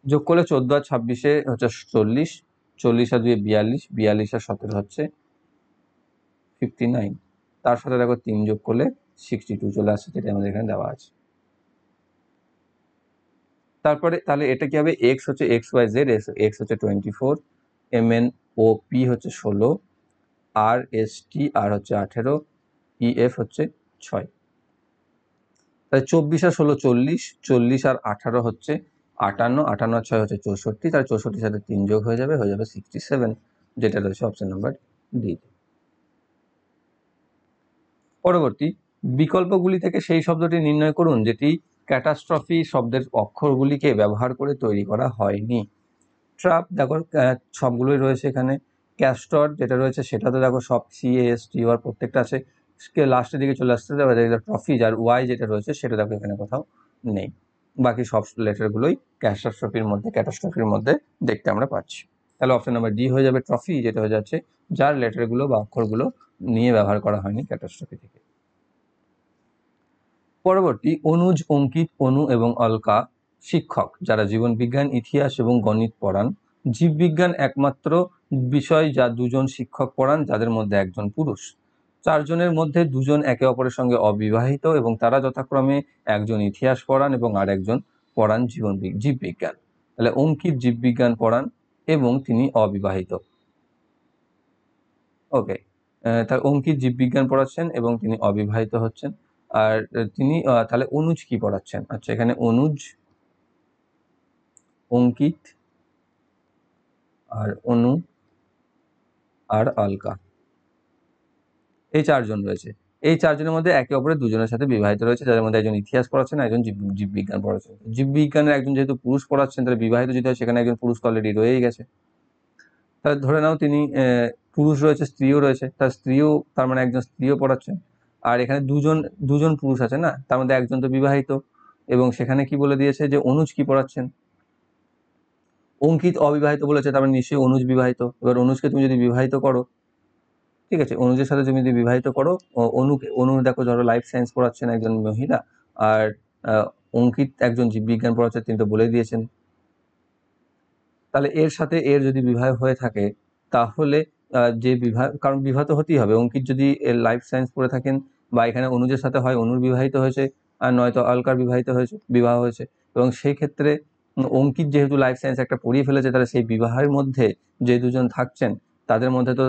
যোগ করলে চোদ্দ আর ছাব্বিশে হচ্ছে চল্লিশ চল্লিশ আর দুই বিয়াল্লিশ বিয়াল্লিশ আর সতেরো হচ্ছে ফিফটি নাইন তার সাথে দেখো তিন যোগ করলে সিক্সটি টু চলে আসছে যেটা আমাদের এখানে দেওয়া আছে। তারপরে তাহলে এটা কি হবে? এক্স হচ্ছে এক্স ওয়াই জেড এক্স হচ্ছে twenty four M N O P হচ্ছে ষোলো আর এস টি আর হচ্ছে আঠেরো ই এফ হচ্ছে ছয়। তাহলে চব্বিশ আর ষোলো চল্লিশ চল্লিশ আর আঠারো হচ্ছে আটান্ন আটান্ন আর ছয় হচ্ছে চৌষট্টি, তাহলে চৌষট্টির সাথে তিন যোগ হয়ে যাবে হয়ে যাবে সিক্সটি সেভেন যেটা রয়েছে অপশন নাম্বার ডি পরবর্তী বিকল্পগুলি থেকে সেই শব্দটি নির্ণয় করুন, যেটি ক্যাটাস্ট্রফি শব্দের অক্ষরগুলিকে ব্যবহার করে তৈরি করা হয়নি। ট্রাপ, দেখো সবগুলোই রয়েছে এখানে। ক্যাস্টর যেটা রয়েছে সেটাতে দেখো সব সি এস টি আর প্রত্যেকটা আছে। লাস্টের দিকে চলে আসতে দেখো ট্রফি আর ওয়াই যেটা রয়েছে সেটা দেখো এখানে কোথাও নেই। বাকি সব লেটারগুলোই ক্যাটাস্ট্রফির মধ্যে ক্যাটাস্ট্রফির মধ্যে দেখতে আমরা পাচ্ছি। তাহলে অপশন নাম্বার ডি হয়ে যাবে ট্রফি যেটা হয়ে যাচ্ছে যার লেটারগুলো বা অক্ষরগুলো নিয়ে ব্যবহার করা হয়নি ক্যাটাস্ট্রফি থেকে। পরবর্তী, অনুজ, অঙ্কিত, অনু এবং অলকা শিক্ষক, যারা জীবন বিজ্ঞান, ইতিহাস এবং গণিত পড়ান। জীববিজ্ঞান একমাত্র বিষয় যা দুজন শিক্ষক পড়ান, যাদের মধ্যে একজন পুরুষ। চারজনের মধ্যে দুজন একে অপরের সঙ্গে অবিবাহিত এবং তারা যথাক্রমে একজন ইতিহাস পড়ান এবং আর একজন পড়ান জীবন জীববিজ্ঞান তাহলে অঙ্কিত জীববিজ্ঞান পড়ান এবং তিনি অবিবাহিত। ওকে তাহলে অঙ্কিত জীববিজ্ঞান পড়াচ্ছেন এবং তিনি অবিবাহিত হচ্ছেন। আর তিনি তাহলে অনুজ কি পড়াচ্ছেন? আচ্ছা এখানে অনুজ, অঙ্কিত, আর অনু, আর আলকা। এই চারজন রয়েছে। এই চারজনের মধ্যে একে অপরের দুজনের সাথে বিবাহিত রয়েছে, যাদের মধ্যে একজন ইতিহাস পড়াচ্ছেন, একজন জীব- জীববিজ্ঞান পড়াচ্ছেন। জীববিজ্ঞানের একজন যেহেতু পুরুষ পড়াচ্ছেন, তাহলে বিবাহিত যদি হয়, সেখানে একজন পুরুষ অলরেডি রয়েই গেছে। তাহলে ধরে নাও তিনি পুরুষ রয়েছে, স্ত্রীও রয়েছে, তার স্ত্রীও, তার মানে একজন স্ত্রীও পড়াচ্ছেন। আর এখানে দুজন দুজন পুরুষ আছে না, তার মধ্যে একজন তো বিবাহিত। এবং সেখানে কি বলে দিয়েছে যে অনুজ কি পড়াচ্ছেন? অঙ্কিত অবিবাহিত বলেছে, তার মানে নিশ্চয়ই অনুজ বিবাহিত। এবার অনুজকে তুমি যদি বিবাহিত করো ঠিক আছে? অনুজের সাথে তুমি যদি বিবাহিত করো অনুকে, অনু দেখো ধরো লাইফ সায়েন্স পড়াচ্ছেন একজন মহিলা আর অঙ্কিত একজন জীববিজ্ঞান পড়াচ্ছেন তিনি তো বলে দিয়েছেন। তাহলে এর সাথে এর যদি বিবাহ হয়ে থাকে, তাহলে যে বিবাহ, কারণ বিবাহ তো হতেই হবে। অঙ্কিত যদি লাইফ সায়েন্স পড়ে থাকেন বা এখানে অনুজের সাথে হয়, অনুর বিবাহিত হয়েছে, আর নয়তো অলকার বিবাহিত হয়েছে, বিবাহ হয়েছে, এবং সেই ক্ষেত্রে অঙ্কিত যেহেতু লাইফ সায়েন্স একটা পড়িয়ে ফেলেছে, তাহলে সেই বিবাহের মধ্যে যে দুজন থাকছেন তাদের মধ্যে তো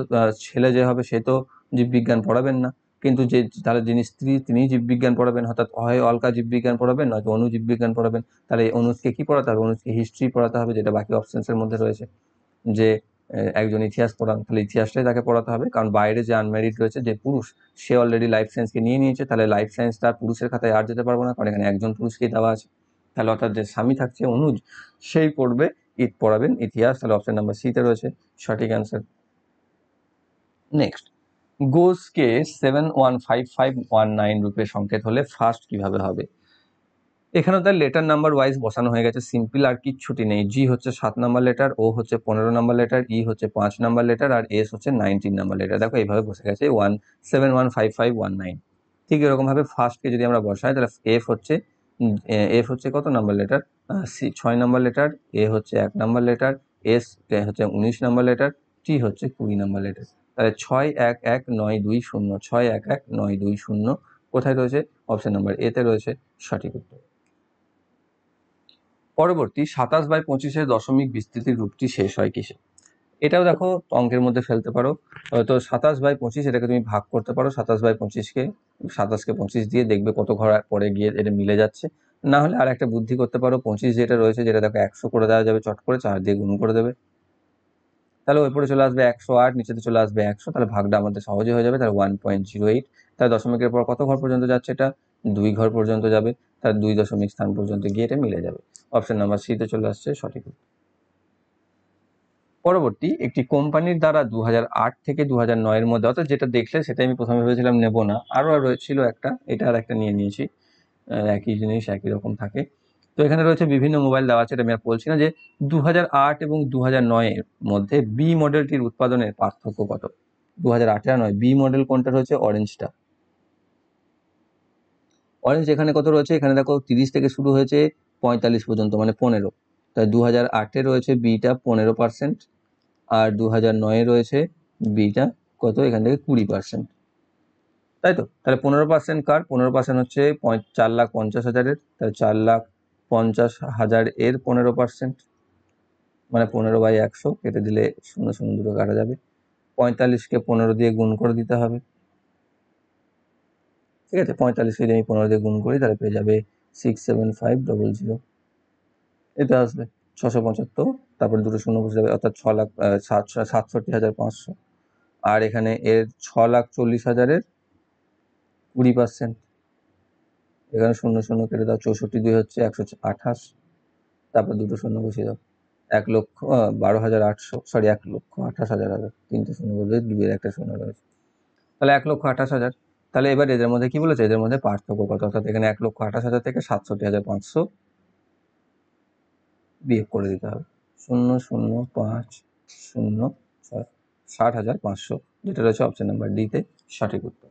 ছেলে যে হবে সে তো জীববিজ্ঞান পড়াবেন না। কিন্তু যে, তাহলে যিনি স্ত্রী তিনি জীববিজ্ঞান পড়াবেন। অর্থাৎ হয় অলকা জীববিজ্ঞান পড়াবেন, নয়তো অনু জীববিজ্ঞান পড়াবেন। তাহলে এই অনুজকে কী পড়াতে হবে? অনুজকে হিস্ট্রি পড়াতে হবে, যেটা বাকি অপশানসের মধ্যে রয়েছে। যে একজন ইতিহাস পড়ান, তাহলে ইতিহাসটাই তাকে পড়াতে হবে। কারণ বাইরে যে আনম্যারিড রয়েছে, যে পুরুষ, সে অলরেডি লাইফ সায়েন্সকে নিয়ে নিয়েছে, তাহলে লাইফ সায়েন্স তার পুরুষের খাতায় আর যেতে পারব না। কারণ এখানে একজন পুরুষকেই দেওয়া আছে। তাহলে অর্থাৎ যে স্বামী থাকছে অনুজ, সেই পড়বে ইট পড়াবেন ইতিহাস। তাহলে অপশান নাম্বার সিতে রয়েছে, সঠিক answer next গোসকে seven one five five one nine রূপে সংকেত হলে ফার্স্ট কীভাবে হবে? এখানেও তার লেটার নাম্বার ওয়াইজ বসানো হয়ে গেছে সিম্পল আর কিচ্ছুটি নেই। জি হচ্ছে সাত নাম্বার লেটার ও হচ্ছে পনেরো নাম্বার লেটার ই হচ্ছে পাঁচ নাম্বার লেটার আর এস হচ্ছে নাইনটিন নাম্বার লেটার দেখো এইভাবে বসে গেছে one seven one five five one nine ঠিক এরকমভাবে ফার্স্টকে যদি আমরা বসাই, তাহলে এফ হচ্ছে এফ হচ্ছে কত নাম্বার লেটার সি, ছয় নাম্বার লেটার এ হচ্ছে এক নাম্বার লেটার এস হচ্ছে উনিশ নাম্বার লেটার টি হচ্ছে কুড়ি নাম্বার লেটার তাহলে ছয় এক এক নয় দুই শূন্য, ছয় এক এক নয় দুই শূন্য কোথায় রয়েছে? অপশন নাম্বার এতে রয়েছে সঠিক উত্তর। পরবর্তী সাতাশ বাই পঁচিশের দশমিক বিস্তৃতির রূপটি শেষ হয় কিসে? এটাও দেখো, অঙ্কের মধ্যে ফেলতে পারো। তো সাতাশ বাই পঁচিশ এটাকে তুমি ভাগ করতে পারো, সাতাশ বাই পঁচিশকে, সাতাশকে পঁচিশ দিয়ে দেখবে কত ঘর পরে গিয়ে এটা মিলে যাচ্ছে। না হলে আর একটা বুদ্ধি করতে পারো, পঁচিশ যেটা রয়েছে, যেটা দেখো একশো করে দেওয়া যাবে, চট করে চার দিয়ে গুণ করে দেবে। তাহলে ওই পরে চলে আসবে একশো আট, নিচেতে চলে আসবে একশো, তাহলে ভাগটা আমাদের সহজে হয়ে যাবে, তাহলে ওয়ান পয়েন্ট জিরো এইট তাহলে দশমিকের পর কত ঘর পর্যন্ত যাচ্ছে এটা? দুই ঘর পর্যন্ত যাবে তার দুই দশমিক স্থান পর্যন্ত গিয়ে এটা মিলে যাবে। অপশন নাম্বার সিতে চলে আসছে সঠিক পরবর্তী একটি কোম্পানির দ্বারা দু হাজার আট থেকে দু এর মধ্যে, অর্থাৎ যেটা দেখলে সেটা আমি প্রথমে ভেবেছিলাম নেব না। আরও রয়েছিল একটা, এটা আর একটা নিয়ে নিয়েছি। একই জিনিস, একই রকম থাকে। তো এখানে রয়েছে বিভিন্ন মোবাইল দেওয়া আছে, এটা আমি বলছি না যে দু হাজার আট এবং দু এর মধ্যে বি মডেলটির উৎপাদনের পার্থক্য কত? দু হাজার আঠেরো নয় বি মডেল কোনটা রয়েছে অরেঞ্জটা অরেঞ্জ এখানে কত রয়েছে? এখানে দেখো তিরিশ থেকে শুরু হয়েছে পঁয়তাল্লিশ পর্যন্ত মানে পনেরো। তাই দু হাজার আটে রয়েছে বিটা পনেরো পার্সেন্ট আর দু হাজার নয়ে রয়েছে বিটা কত? এখান থেকে কুড়ি পার্সেন্ট তাই তো? তাহলে পনেরো পার্সেন্ট কার? পনেরো পার্সেন্ট হচ্ছে চার লাখ পঞ্চাশ হাজারের। তাহলে চার লাখ পঞ্চাশ হাজার এর পনেরো পার্সেন্ট মানে পনেরো বাই একশো, কেটে দিলে শূন্য শূন্য দুটো কাটা যাবে। পঁয়তাল্লিশকে পনেরো দিয়ে গুণ করে দিতে হবে। ঠিক আছে পঁয়তাল্লিশকে যদি আমি পনেরো দিয়ে গুণ করি, তাহলে পেয়ে যাবে six seven five double zero এটা আসবে ছশো পঁচাত্তর, তারপরে দুটো শূন্য বসে যাবে, অর্থাৎ ছ লাখ সাতশো সাতষট্টি হাজার পাঁচশো। আর এখানে এর ছ লাখ চল্লিশ হাজারের কুড়ি পার্সেন্ট এখানে শূন্য শূন্য কেটে দাও, চৌষট্টি দুই হচ্ছে একশো আঠাশ, তারপর দুটো শূন্য বসিয়ে দাও। এক লক্ষ বারো হাজার আটশো সরি এক লক্ষ আঠাশ হাজার হবে। তিনটে শূন্য বলবে দুইয়ের একটা শূন্য রয়েছে তাহলে এক লক্ষ আঠাশ হাজার। তাহলে এবার এদের মধ্যে কি বলেছে? এদের মধ্যে পার্থক্য কত? অর্থাৎ এখানে এক লক্ষ আঠাশ হাজার থেকে সাতষট্টি হাজার পাঁচশো বিয়োগ করে দিতে হবে। শূন্য শূন্য পাঁচ শূন্য ষাট হাজার পাঁচশো, যেটা রয়েছে অপশন নাম্বার ডিতে সঠিক উত্তর।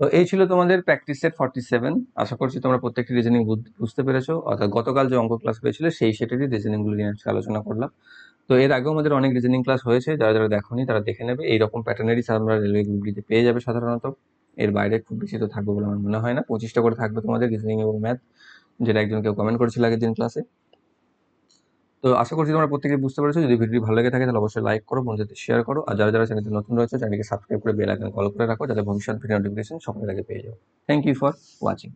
তো এই ছিল তোমাদের প্র্যাকটিস সেট ফর্টি সেভেন আশা করছি তোমরা প্রত্যেকটি রিজনিং বুঝতে পেরেছ। অর্থাৎ গতকাল যে অঙ্ক ক্লাস হয়েছিল, সেই সেটেরই রিজনিংগুলো নিয়ে আজকে আলোচনা করলাম। তো এর আগেও আমাদের অনেক রিজনিং ক্লাস হয়েছে, যারা যারা দেখোনি তারা দেখে নেবে। এইরকম প্যাটার্নেরই আমরা রেলওয়ে গ্রুপটিতে পেয়ে যাবে সাধারণত। এর বাইরে খুব বেশি তো থাকবে বলে আমার মনে হয় না। পঁচিশটা করে থাকবে তোমাদের রিজনিং এবং ম্যাথ যেটা একজন কেউ কমেন্ট করেছিল আগের দিন ক্লাসে তো আশা করছি তোমরা প্রত্যেকে বুঝতে পেরেছ। যদি ভিডিওটি ভালো লেগে থাকে, তাহলে অবশ্যই লাইক করো, বন্ধুদের শেয়ার করো। আর যারা যারা চ্যানেলটি নতুন রয়েছে চ্যানেলকে সাবস্ক্রাইব করে বেল আইকন কল করে রাখো, যাতে ভবিষ্যৎ ভিডিও নোটিফিকেশন সময় আগে পেয়ে যাও। Thank you for watching